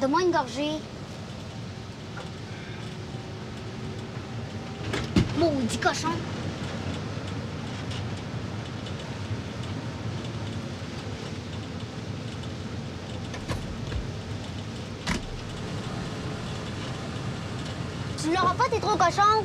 Donne-moi une gorgée. Maudit cochon. Tu ne l'auras pas, t'es trop cochon.